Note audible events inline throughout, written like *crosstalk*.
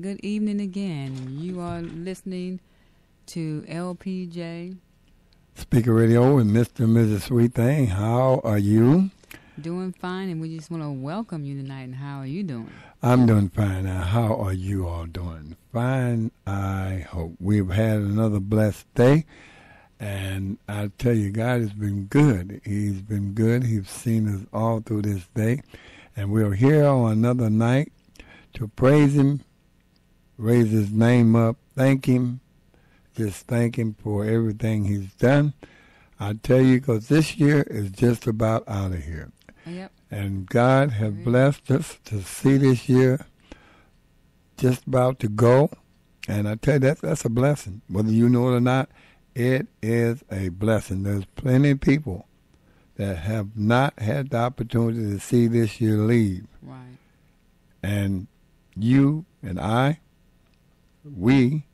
Good evening again. You are listening to LPJ. Spreaker Radio and Mr. and Mrs. Sweet Thing. How are you? Doing fine, and we just want to welcome you tonight. And how are you doing? I'm doing fine. Now, how are you all doing? Fine, I hope. We've had another blessed day, and I tell you, God has been good. He's been good. He's seen us all through this day, and we're here on another night to praise Him, raise His name up, thank Him, just thank Him for everything He's done. I tell you, because this year is just about out of here. Yep. And God has blessed us to see this year just about to go. And I tell you, that's, that's a blessing. Whether you know it or not, it is a blessing. There's plenty of people that have not had the opportunity to see this year leave. Right. And you and I, we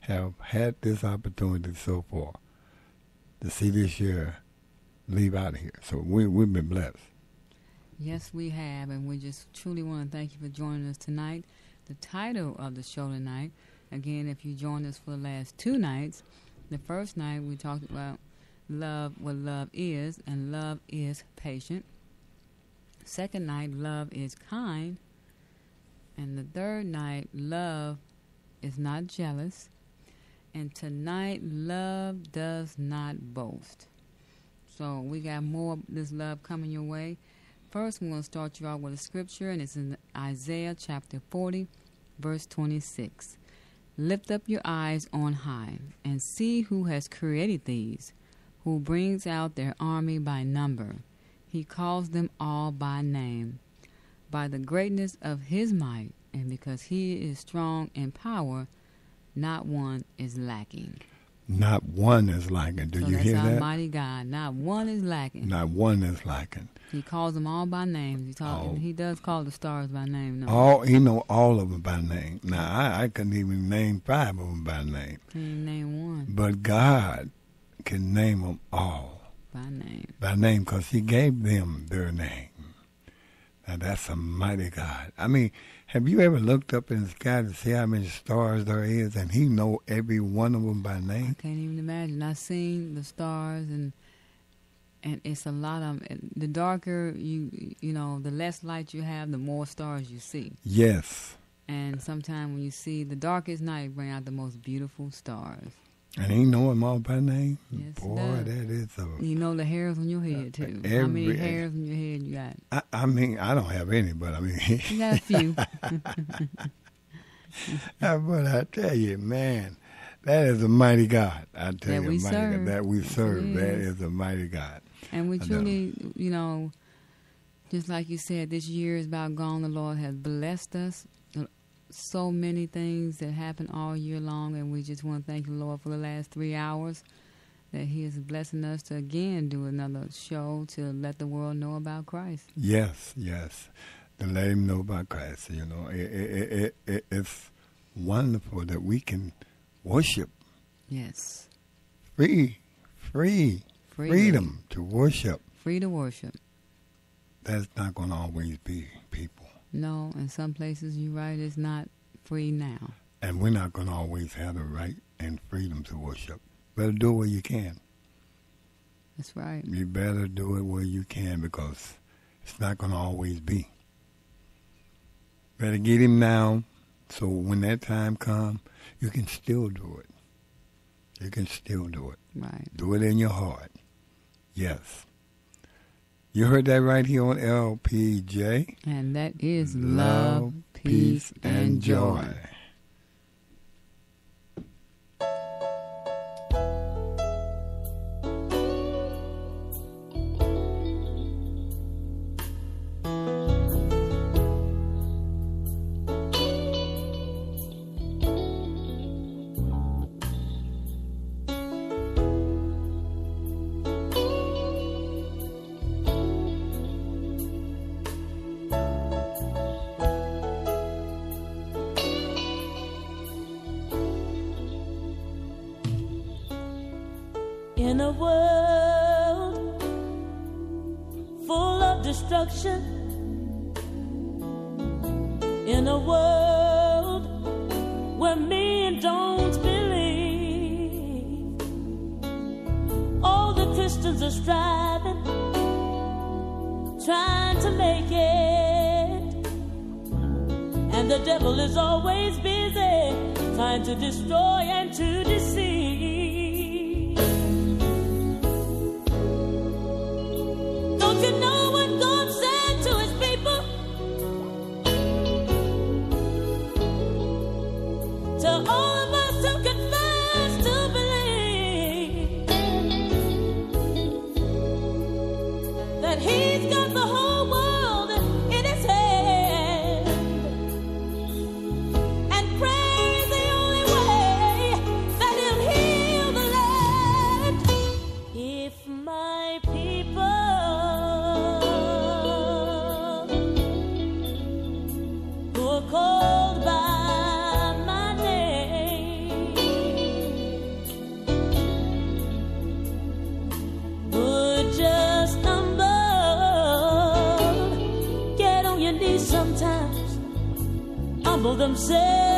have had this opportunity so far to see this year leave out of here. So we, we've been blessed. Yes, we have, and we just truly want to thank you for joining us tonight. The title of the show tonight, again, if you joined us for the last two nights, the first night we talked about love, what love is, and love is patient. Second night, love is kind. And the third night, love is not jealous. And tonight, love does not boast. So we got more of this love coming your way. First, we're going to start you out with a scripture, and it's in Isaiah chapter 40, verse 26. Lift up your eyes on high and see who has created these, who brings out their army by number. He calls them all by name. By the greatness of his might, and because he is strong in power, not one is lacking. Not one is lacking. Do so you hear that? Almighty God. Not one is lacking. Not one is lacking. He calls them all by names. He talk, Oh. He does call the stars by name. No, All he know all of them by name. Now I, I couldn't even name five of them by name, he name one but God can name them all by name. by name because He gave them their name. Now that's a mighty God. I mean, have you ever looked up in the sky to see how many stars there is, and He know every one of them by name? I can't even imagine. I've seen the stars and and it's a lot of. The darker you you know, the less light you have, the more stars you see. Yes, And sometimes when you see the darkest night, bring out the most beautiful stars. And He know them all by name. Yes, Boy, does. that is a You know the hairs on your head uh, too. How many Every- hairs on your head you got? I, I mean, I don't have any, but I mean, *laughs* You got a few. *laughs* *laughs* Uh, but I tell you, man, that is a mighty God. I tell That you, we mighty serve. God, that we Yes, serve. That is. is a mighty God. And we truly, you know, just like you said, this year is about gone. The Lord has blessed us. So many things that happen all year long, and we just want to thank the Lord for the last three hours that He is blessing us to again do another show to let the world know about Christ. Yes, yes. To let him know about Christ. You know, it, it, it, it, it's wonderful that we can worship Yes, free, free, Free freedom to worship. free to worship. That's not going to always be people. No, in some places you're right, it's not free now. And we're not going to always have the right and freedom to worship. Better do it where you can. That's right. You better do it where you can because it's not going to always be. Better get him now so when that time comes, you can still do it. You can still do it. Right. Do it in your heart. Yes. You heard that right here on LPJ. And that is love, peace, and joy. in a world full of destruction, in a world where men don't believe. All the Christians are striving, trying to make it, and the devil is always busy trying to destroy and to deceive. Themselves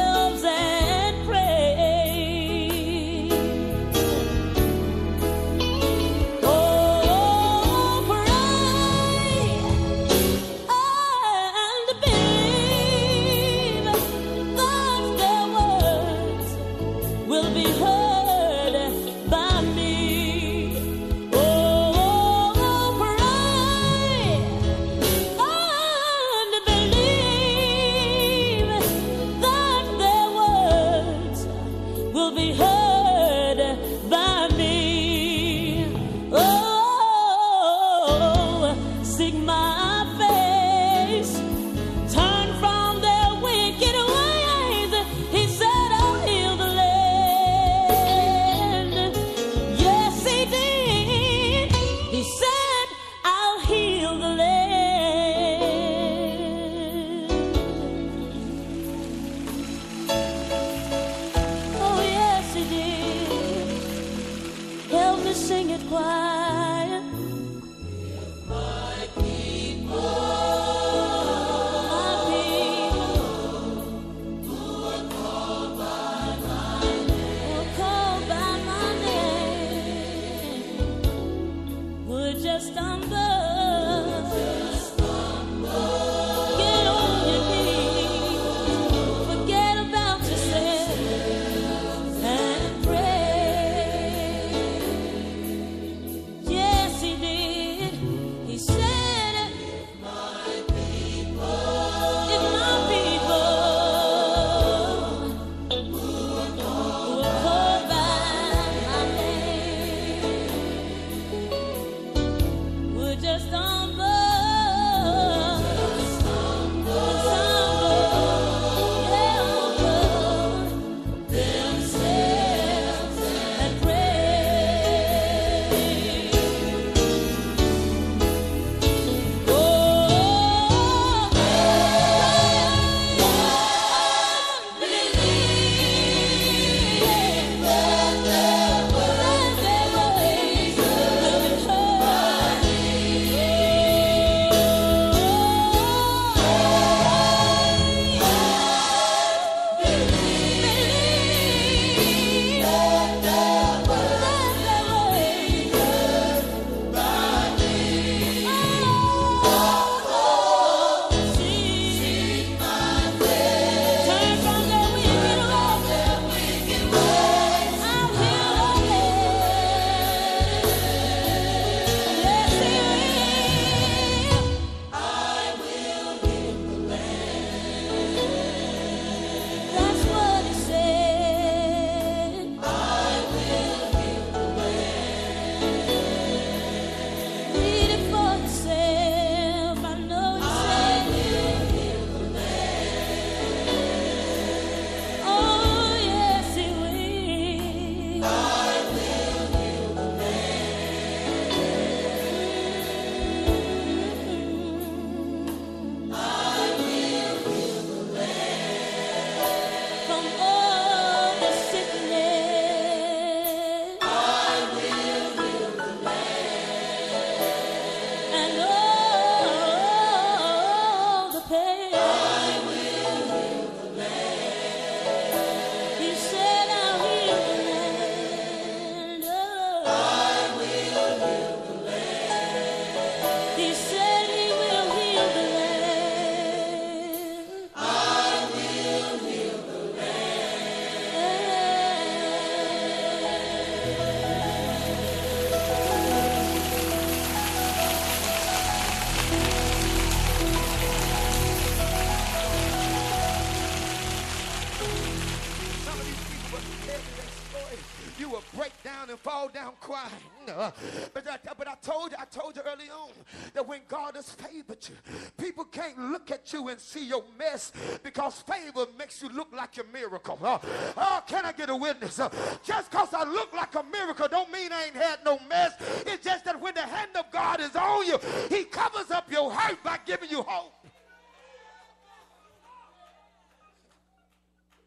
you and see your mess because favor makes you look like a miracle. Uh, oh, can I get a witness? Uh, just because I look like a miracle don't mean I ain't had no mess. It's just that when the hand of God is on you, he covers up your hurt by giving you hope.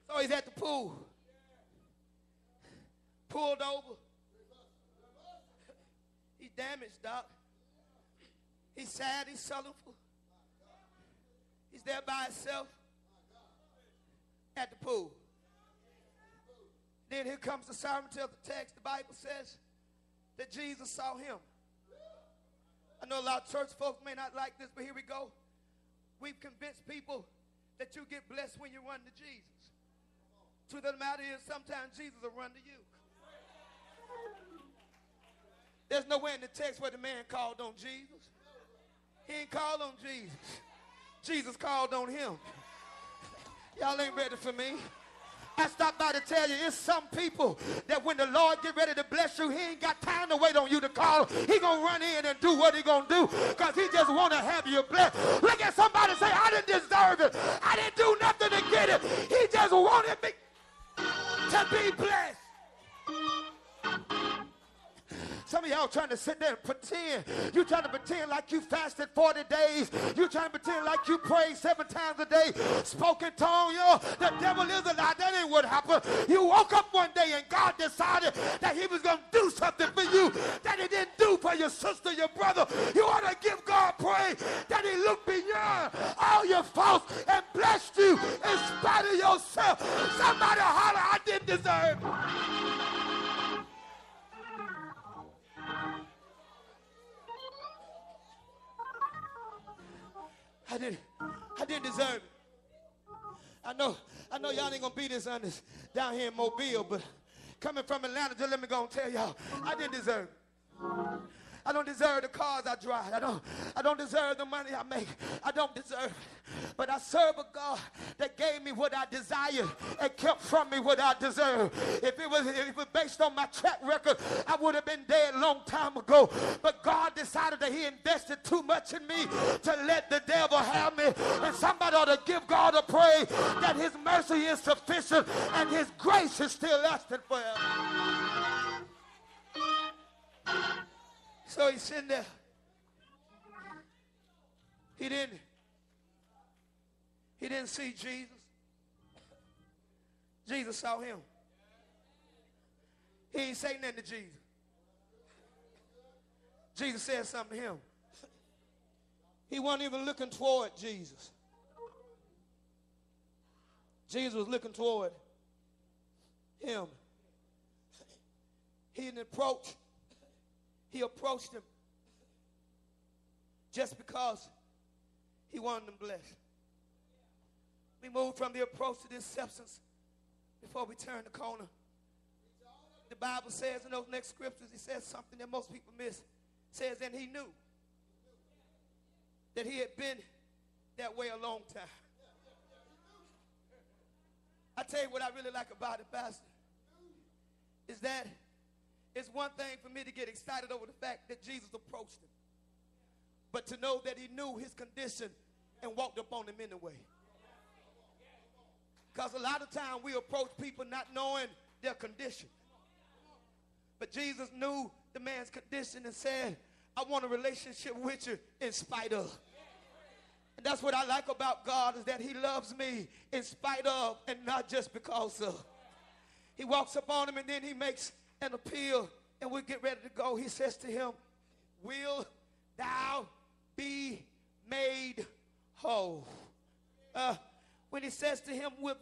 So he's at the pool. Pulled over. He's damaged, Doc. He's sad, he's sorrowful. There by himself at the pool. Then here comes the sermon to the text. The Bible says that Jesus saw him. I know a lot of church folks may not like this, but here we go. We've convinced people that you get blessed when you run to Jesus. Truth of the matter is, sometimes Jesus will run to you. There's nowhere in the text where the man called on Jesus. He ain't called on Jesus. Jesus called on him. Y'all ain't ready for me. I stopped by to tell you, it's some people that when the Lord get ready to bless you, he ain't got time to wait on you to call. He gonna run in and do what he gonna do because he just want to have you blessed. Look at somebody say, I didn't deserve it. I didn't do nothing to get it. He just wanted me to be blessed. Some of y'all trying to sit there and pretend. You trying to pretend like you fasted 40 days. You trying to pretend like you prayed seven times a day. Spoken tongue, yo. The devil is a lie. That ain't what happened. You woke up one day and God decided that he was going to do something for you that he didn't do for your sister, your brother. You ought to give God praise that he looked beyond all your faults and blessed you in spite of yourself. Somebody holler, I didn't deserve it. I didn't, I didn't deserve it. I know, I know y'all ain't gonna be this honest down here in Mobile, but coming from Atlanta, just let me go and tell y'all, I didn't deserve it. I don't deserve the cars I drive. I don't, I don't deserve the money I make. I don't deserve it. But I serve a God that gave me what I desired and kept from me what I deserve. If it was, if it was based on my track record, I would have been dead a long time ago. But God decided that He invested too much in me to let the devil have me. And somebody ought to give God a praise that His mercy is sufficient and His grace is still lasting forever. So he's sitting there. He didn't. He didn't see Jesus. Jesus saw him. He ain't say nothing to Jesus. Jesus said something to him. He wasn't even looking toward Jesus. Jesus was looking toward him. He didn't approach he approached him just because he wanted them blessed. We move from the approach to this substance before we turn the corner. The Bible says in those next scriptures, he says something that most people miss. It says, and he knew that he had been that way a long time. I tell you what I really like about it, Pastor, is that it's one thing for me to get excited over the fact that Jesus approached him, but to know that he knew his condition and walked up on him anyway. Because a lot of times we approach people not knowing their condition. But Jesus knew the man's condition and said, I want a relationship with you in spite of. And that's what I like about God is that he loves me in spite of and not just because of. He walks up on him and then he makes an appeal and we get ready to go, he says to him, Will thou be made whole? Uh, when he says to him, Will